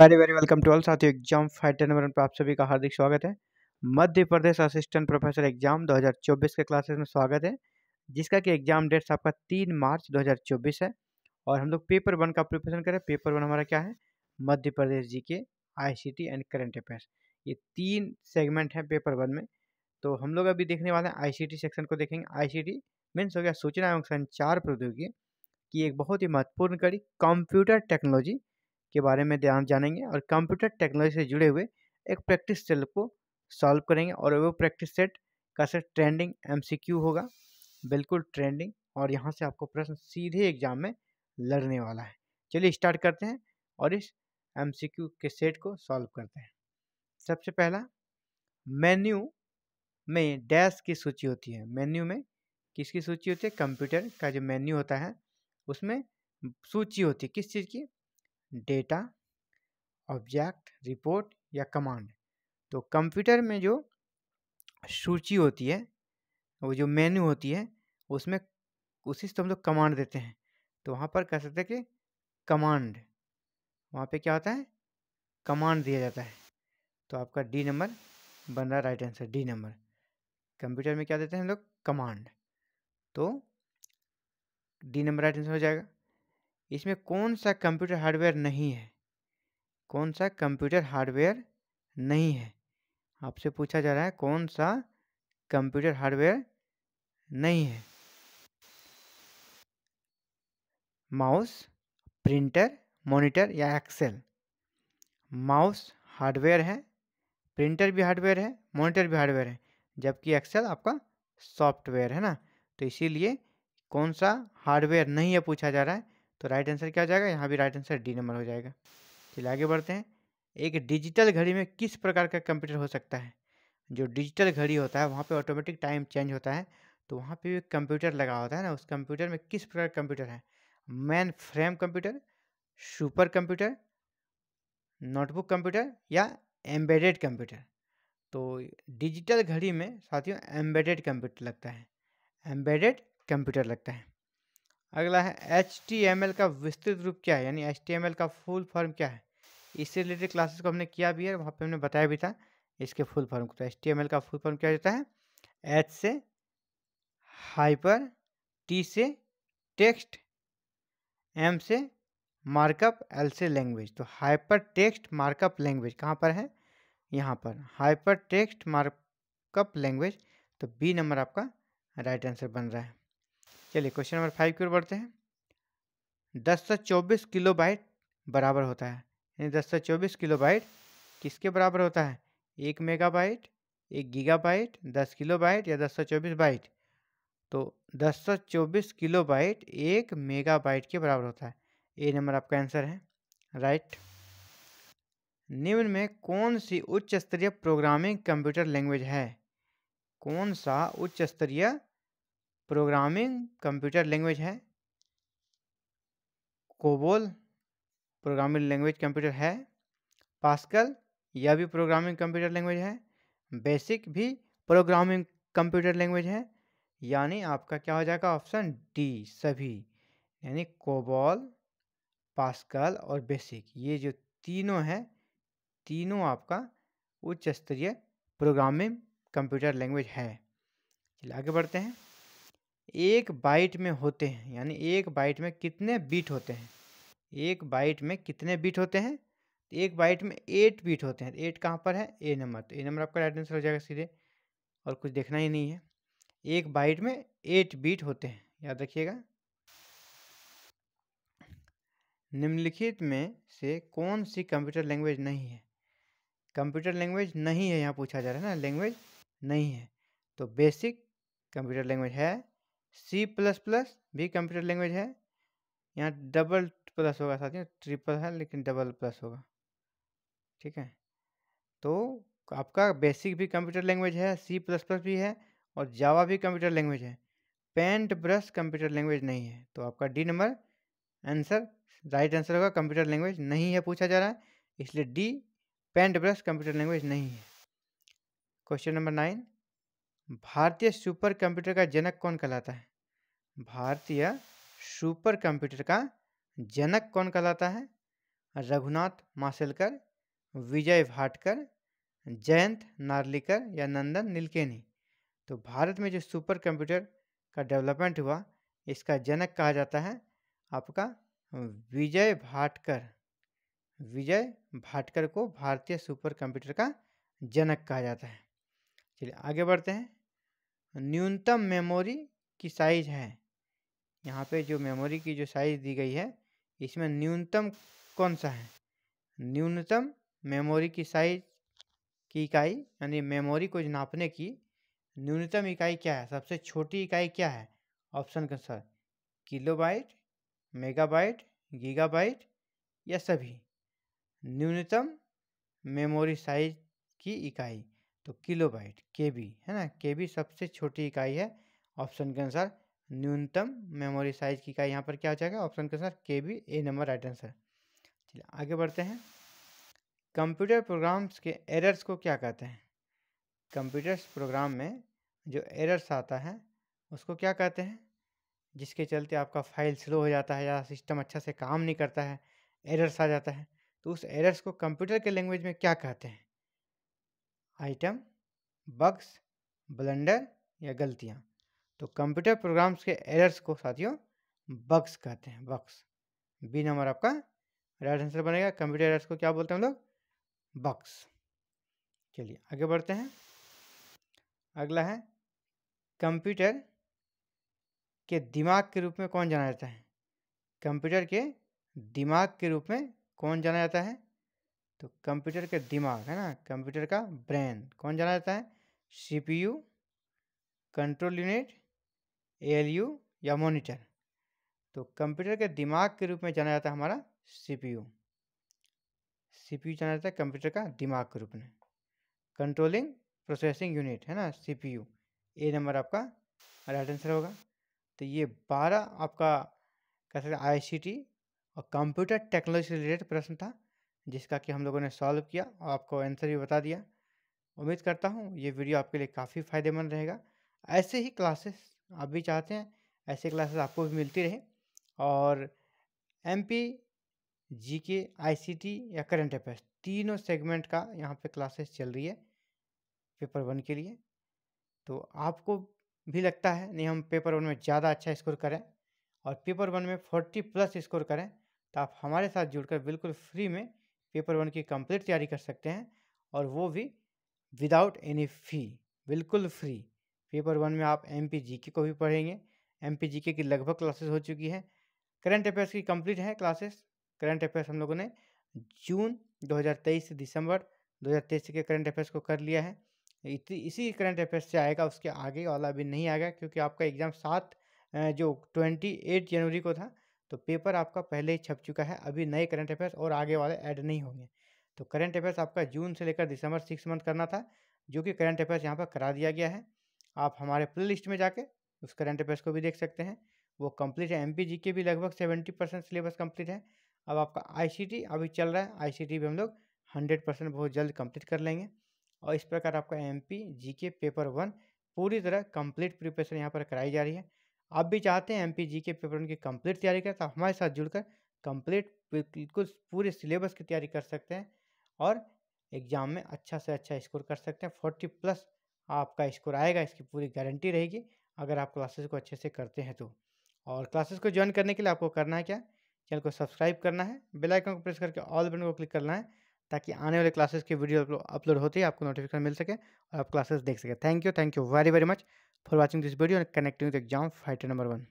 Very very welcome to all. साथियों, exam fighter number पर आप सभी का हार्दिक स्वागत है। Madhya Pradesh assistant professor exam 2024 के क्लासेस में स्वागत है, जिसका कि एग्ज़ाम डेट्स आपका तीन मार्च 2024 है। और हम लोग पेपर वन का प्रिपरेशन करें। पेपर वन हमारा क्या है? मध्य प्रदेश जी के आईसीटी एंड करेंट अफेयर्स। ये तीन सेगमेंट हैं पेपर वन में। तो हम लोग अभी देखने वाले हैं आईसीटी सेक्शन को देखेंगे। आई सी मीन्स हो गया सूचना एवं संचार प्रौद्योगिकी, की एक बहुत ही महत्वपूर्ण कड़ी, कंप्यूटर टेक्नोलॉजी। के बारे में ध्यान जानेंगे और कंप्यूटर टेक्नोलॉजी से जुड़े हुए एक प्रैक्टिस सेट को सॉल्व करेंगे और वो प्रैक्टिस सेट का सेट ट्रेंडिंग एमसीक्यू होगा। बिल्कुल ट्रेंडिंग और यहाँ से आपको प्रश्न सीधे एग्ज़ाम में लड़ने वाला है। चलिए स्टार्ट करते हैं और इस एमसीक्यू के सेट को सॉल्व करते हैं। सबसे पहला, मेन्यू में डैश की सूची होती है। मेन्यू में किसकी सूची होती है? कंप्यूटर का जो मेन्यू होता है, उसमें सूची होती है। किस चीज़ की? डेटा, ऑब्जेक्ट, रिपोर्ट या कमांड। तो कंप्यूटर में जो सूची होती है, वो जो मेन्यू होती है, उसमें उसी से तो हम लोग कमांड देते हैं। तो वहाँ पर कह सकते हैं कि कमांड, वहाँ पे क्या होता है? कमांड दिया जाता है। तो आपका डी नंबर बन रहा right answer D number. Computer में क्या देते हैं हम लोग? कमांड। तो डी नंबर, राइट आंसर हो जाएगा। इसमें कौन सा कंप्यूटर हार्डवेयर नहीं है? कौन सा कंप्यूटर हार्डवेयर नहीं है? आपसे पूछा जा रहा है, कौन सा कंप्यूटर हार्डवेयर नहीं है? माउस, प्रिंटर, मॉनिटर या एक्सेल? माउस हार्डवेयर है, प्रिंटर भी हार्डवेयर है, मॉनिटर भी हार्डवेयर है, जबकि एक्सेल आपका सॉफ्टवेयर है ना? तो इसीलिए कौन सा हार्डवेयर नहीं है, पूछा जा रहा है। तो राइट आंसर क्या हो जाएगा? यहाँ भी राइट आंसर डी नंबर हो जाएगा। चलिए आगे बढ़ते हैं। एक डिजिटल घड़ी में किस प्रकार का कंप्यूटर हो सकता है? जो डिजिटल घड़ी होता है, वहाँ पे ऑटोमेटिक टाइम चेंज होता है तो वहाँ पे भी कंप्यूटर लगा होता है ना, उस कंप्यूटर में किस प्रकार कंप्यूटर है? Mainframe computer super computer notebook computer या एम्बेडेड कंप्यूटर तो डिजिटल घड़ी में साथियों एम्बेडेड कंप्यूटर लगता है। एम्बेडेड कंप्यूटर लगता है। अगला है एच टी एम एल का विस्तृत रूप क्या है? यानी एच टी एम एल का फुल फॉर्म क्या है? इससे रिलेटेड क्लासेस को हमने किया भी है, वहाँ पे हमने बताया भी था इसके फुल फॉर्म को। तो एच टी एम एल का फुल फॉर्म क्या होता है? एच से हाइपर टी से टेक्स्ट एम से मार्कअप एल से लैंग्वेज तो हाइपर टेक्स्ट मार्कअप लैंग्वेज कहाँ पर है? यहाँ पर। हाइपर टेक्स्ट मार्कअप लैंग्वेज तो बी नंबर आपका राइट आंसर बन रहा है। चलिए क्वेश्चन नंबर फाइव की ओर बढ़ते हैं। दस सौ चौबीस किलो बाइट बराबर होता है। यानी दस सौ चौबीस किलो बाइट किसके बराबर होता है? एक मेगा बाइट एक गीगा बाइट दस किलो बाइट या दस सौ चौबीस बाइट? तो दस सौ चौबीस किलो बाइट एक मेगा बाइट के बराबर होता है। ए नंबर आपका आंसर है। राइट। निम्न में कौन सी उच्च स्तरीय प्रोग्रामिंग कंप्यूटर लैंग्वेज है? कौन सा उच्च स्तरीय प्रोग्रामिंग कंप्यूटर लैंग्वेज है। कोबोल प्रोग्रामिंग लैंग्वेज कंप्यूटर है। पास्कल यह भी प्रोग्रामिंग कंप्यूटर लैंग्वेज है। बेसिक भी प्रोग्रामिंग कंप्यूटर लैंग्वेज है। यानी आपका क्या हो जाएगा? ऑप्शन डी सभी। यानी कोबॉल पास्कल और बेसिक। ये जो तीनों हैं, तीनों आपका उच्च स्तरीय प्रोग्रामिंग कंप्यूटर लैंग्वेज है। चलिए आगे बढ़ते हैं। एक बाइट में होते हैं, यानी एक बाइट में कितने बीट होते हैं? एक बाइट में कितने बीट होते हैं? एक बाइट में एट बीट होते हैं। एट कहाँ पर है? ए नंबर तो ए नंबर आपका राइट आंसर हो जाएगा सीधे, और कुछ देखना ही नहीं है। एक बाइट में एट बीट होते हैं। याद रखिएगा। निम्नलिखित में से कौन सी कंप्यूटर लैंग्वेज नहीं है? कंप्यूटर लैंग्वेज नहीं है, यहाँ पूछा जा रहा है ना, लैंग्वेज नहीं है। तो बेसिक कंप्यूटर लैंग्वेज है सी प्लस प्लस भी कंप्यूटर लैंग्वेज है। यहाँ डबल प्लस होगा साथियों ट्रिपल है, लेकिन डबल प्लस होगा। ठीक है? तो आपका बेसिक भी कंप्यूटर लैंग्वेज है सी प्लस प्लस भी है और जावा भी कंप्यूटर लैंग्वेज है। पेंट ब्रश कंप्यूटर लैंग्वेज नहीं है। तो आपका D number answer right answer होगा कंप्यूटर लैंग्वेज नहीं है पूछा जा रहा है, इसलिए D paint brush computer language नहीं है। क्वेश्चन नंबर नाइन भारतीय सुपर कंप्यूटर का जनक कौन कहलाता है? भारतीय सुपर कंप्यूटर का जनक कौन कहलाता है? रघुनाथ मासेलकर विजय भाटकर, जयंत नार्लिकर या नंदन नीलकेनी? तो भारत में जो सुपर कंप्यूटर का डेवलपमेंट हुआ, इसका जनक कहा जाता है आपका विजय भाटकर। विजय भाटकर को भारतीय सुपर कंप्यूटर का जनक कहा जाता है। चलिए आगे बढ़ते हैं। न्यूनतम मेमोरी की साइज़ है। यहाँ पे जो मेमोरी की जो साइज़ दी गई है, इसमें न्यूनतम कौन सा है? न्यूनतम मेमोरी की साइज़ की इकाई, यानी मेमोरी को नापने की, न्यूनतम इकाई क्या है? सबसे छोटी इकाई क्या है? ऑप्शन के अनुसार किलोबाइट, मेगाबाइट, गीगाबाइट या सभी। न्यूनतम मेमोरी साइज़ की इकाई। तो किलोबाइट के बी है ना? के बी सबसे छोटी इकाई है। ऑप्शन के अनुसार न्यूनतम मेमोरी साइज़ की इकाई यहाँ पर क्या हो जाएगा? ऑप्शन के अनुसार के B A number right answer. चलिए आगे बढ़ते हैं। कंप्यूटर प्रोग्राम्स के एरर्स को क्या कहते हैं? कंप्यूटर्स प्रोग्राम में जो एरर्स आता है, उसको क्या कहते हैं? जिसके चलते आपका फ़ाइल स्लो हो जाता है या सिस्टम अच्छा से काम नहीं करता है, एरर्स आ जाता है। तो उस एरर्स को कंप्यूटर के लैंग्वेज में क्या कहते हैं? आइटम, बग्स, ब्लंडर या गलतियाँ। तो कंप्यूटर प्रोग्राम्स के एरर्स को साथियों, बग्स कहते हैं, बग्स। बी नंबर आपका, राइट आंसर बनेगा, कंप्यूटर एरर्स को क्या बोलते हैं हम लोग? बग्स। चलिए, आगे बढ़ते हैं। अगला है, कंप्यूटर के दिमाग के रूप में कौन जाना जाता है? कंप्यूटर के दिमाग के रूप में कौन जाना जाता है? तो कंप्यूटर के दिमाग, है ना? कंप्यूटर का ब्रेन, कौन जाना जाता है? सीपीयू, कंट्रोल यूनिट, एएलयू या मॉनिटर। तो कंप्यूटर के दिमाग के रूप में जाना जाता है हमारा सीपीयू। सीपीयू जाना जाता है कंप्यूटर का दिमाग के रूप में। कंट्रोलिंग प्रोसेसिंग यूनिट, है ना? सीपीयू। ए नंबर आपका राइट आंसर होगा। तो ये बारह आपका, कह सकते आई और कंप्यूटर टेक्नोलॉजी से रिलेटेड प्रश्न था। जिसका कि हम लोगों ने सॉल्व किया और आपको आंसर भी बता दिया। उम्मीद करता हूँ ये वीडियो आपके लिए काफ़ी फ़ायदेमंद रहेगा। ऐसे ही क्लासेस आप भी चाहते हैं, ऐसे क्लासेस आपको भी मिलती रहे और M P G K I C T या करंट अफेयर्स तीनों सेगमेंट का यहाँ पे क्लासेस चल रही है पेपर वन के लिए। तो आपको भी लगता है, नहीं हम पेपर वन में ज़्यादा अच्छा स्कोर करें और पेपर वन में फोर्टी प्लस स्कोर करें तो आप हमारे साथ जुड़कर बिल्कुल फ्री में पेपर वन की कंप्लीट तैयारी कर सकते हैं और वो भी विदाउट एनी फ़ी, बिल्कुल फ्री। पेपर वन में आप एम पी के भी पढ़ेंगे। एम पी के लगभग क्लासेस हो चुकी है। करंट अफेयर्स की कंप्लीट है क्लासेस। करंट अफेयर्स हम लोगों ने जून 2023 से दिसंबर 2023 के करंट अफेयर्स को कर लिया है। इतनी, इसी करंट अफेयर्स से आएगा, उसके आगे वाला अभी नहीं आएगा क्योंकि आपका एग्ज़ाम सात जो ट्वेंटी एट जनवरी को था तो पेपर आपका पहले ही छप चुका है, अभी नए करंट अफेयर्स और आगे वाले ऐड नहीं होंगे। तो करंट अफेयर्स आपका जून से लेकर दिसंबर सिक्स मंथ करना था, जो कि करंट अफेयर्स यहाँ पर करा दिया गया है। आप हमारे प्ले लिस्ट में जाके उस करंट अफेयर्स को भी देख सकते हैं। वो कंप्लीट है एमपीजी के भी लगभग सेवेंटी परसेंट सिलेबस कंप्लीट है। अब आपका आईसीटी अभी चल रहा है आई भी हम लोग हंड्रेड परसेंट बहुत जल्द कंप्लीट कर लेंगे। और इस प्रकार आपका एम पी पेपर वन पूरी तरह कंप्लीट प्रिपरेशन यहाँ पर कराई जा रही है। आप भी चाहते हैं एम जी के पेपर की कंप्लीट तैयारी करें तो हमारे साथ जुड़कर कंप्लीट बिल्कुल पूरे सिलेबस की तैयारी कर सकते हैं और एग्ज़ाम में अच्छा से अच्छा स्कोर कर सकते हैं। फोर्टी प्लस आपका स्कोर आएगा, इसकी पूरी गारंटी रहेगी अगर आप क्लासेस को अच्छे से करते हैं तो। और क्लासेस को ज्वाइन करने के लिए आपको करना है क्या? चैनल को सब्सक्राइब करना है, बेल आइकन को प्रेस करके ऑल बटन को क्लिक करना है ताकि आने वाले क्लासेस की वीडियो अपलोड होते ही आपको नोटिफिकेशन मिल सके और आप क्लासेस देख सके। Thank you thank you very very much. for watching this video and connecting with exam fighter number 1